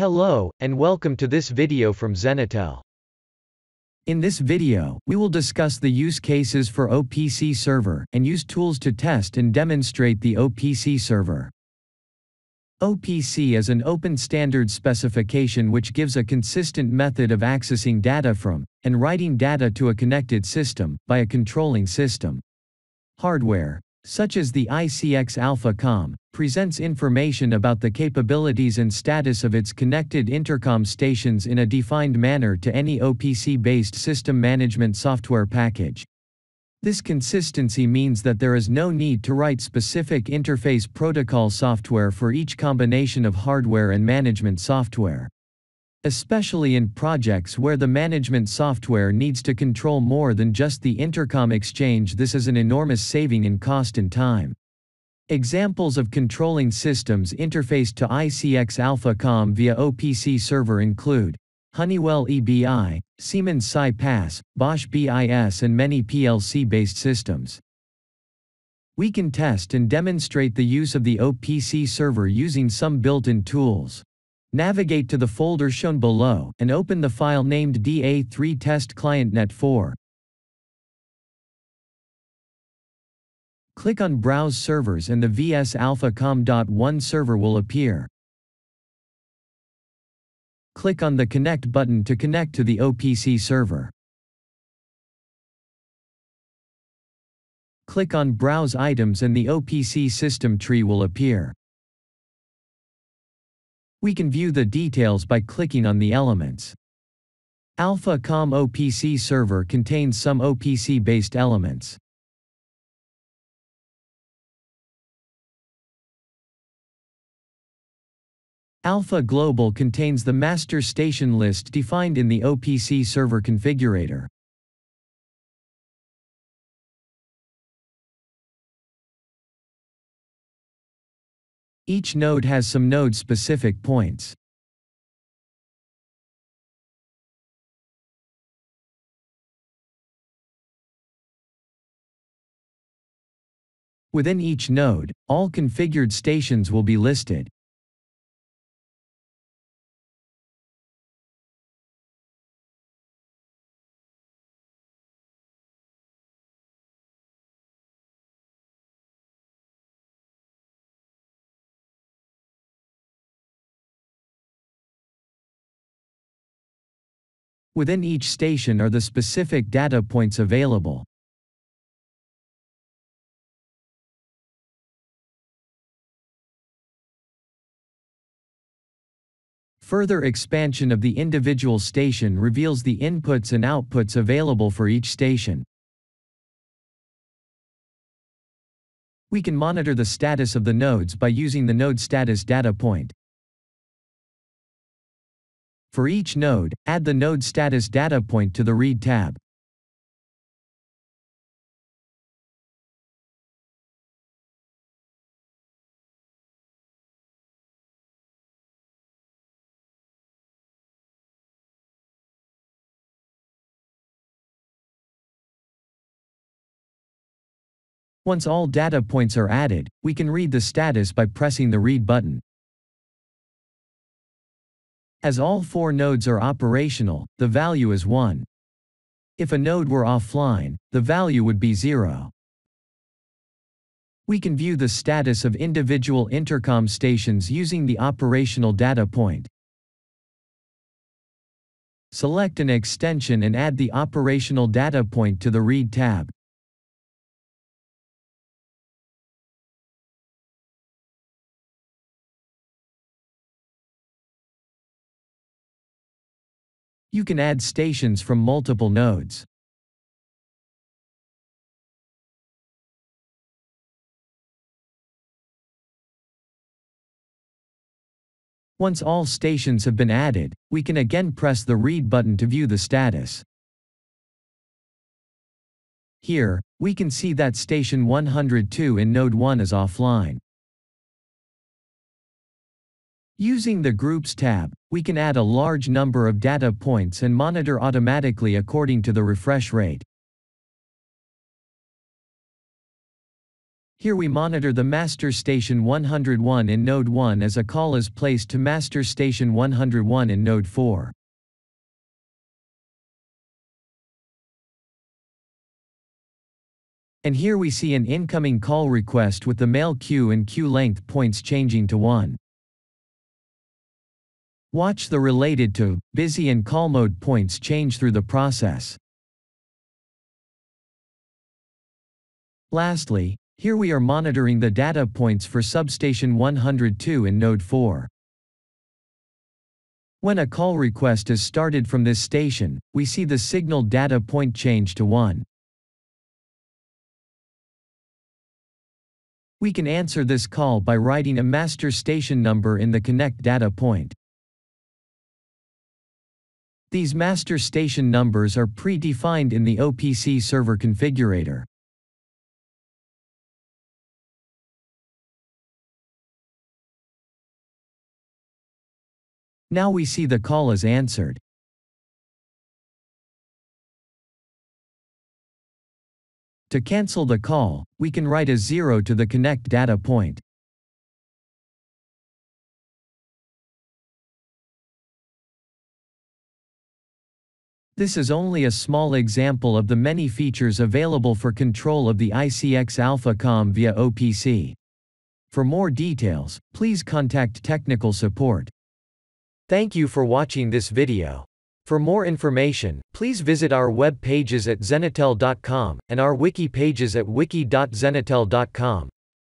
Hello, and welcome to this video from Zenitel. In this video, we will discuss the use cases for OPC server and use tools to test and demonstrate the OPC server. OPC is an open standard specification which gives a consistent method of accessing data from, and writing data to a connected system, by a controlling system. Hardware, such as the ICX AlphaCom, presents information about the capabilities and status of its connected intercom stations in a defined manner to any OPC-based system management software package. This consistency means that there is no need to write specific interface protocol software for each combination of hardware and management software. Especially in projects where the management software needs to control more than just the intercom exchange this is an enormous saving in cost and time. Examples of controlling systems interfaced to ICX AlphaCom via OPC server include Honeywell EBI, Siemens SiPass, Bosch BIS and many PLC-based systems. We can test and demonstrate the use of the OPC server using some built-in tools. Navigate to the folder shown below, and open the file named DA3 Test Client Net 4. Click on Browse Servers and the VS Alpha Com.1 server will appear. Click on the Connect button to connect to the OPC server. Click on Browse Items and the OPC system tree will appear. We can view the details by clicking on the elements. AlphaCom OPC server contains some OPC-based elements. Alpha Global contains the master station list defined in the OPC server configurator. Each node has some node-specific points. Within each node, all configured stations will be listed. Within each station are the specific data points available. Further expansion of the individual station reveals the inputs and outputs available for each station. We can monitor the status of the nodes by using the node status data point. For each node, add the node status data point to the Read tab. Once all data points are added, we can read the status by pressing the Read button. As all four nodes are operational, the value is 1. If a node were offline, the value would be 0. We can view the status of individual intercom stations using the operational data point. Select an extension and add the operational data point to the Read tab. You can add stations from multiple nodes. Once all stations have been added, we can again press the Read button to view the status. Here, we can see that station 102 in node 1 is offline. Using the Groups tab, we can add a large number of data points and monitor automatically according to the refresh rate. Here we monitor the master station 101 in node 1 as a call is placed to master station 101 in node 4. And here we see an incoming call request with the mail queue and queue length points changing to 1. Watch the related to, busy and call mode points change through the process. Lastly, here we are monitoring the data points for substation 102 in node 4. When a call request is started from this station, we see the signal data point change to 1. We can answer this call by writing a master station number in the connect data point. These master station numbers are predefined in the OPC server configurator. Now we see the call is answered. To cancel the call, we can write a 0 to the connect data point. This is only a small example of the many features available for control of the ICX AlphaCom via OPC. For more details, please contact technical support. Thank you for watching this video. For more information, please visit our web pages at zenitel.com, and our wiki pages at wiki.zenitel.com.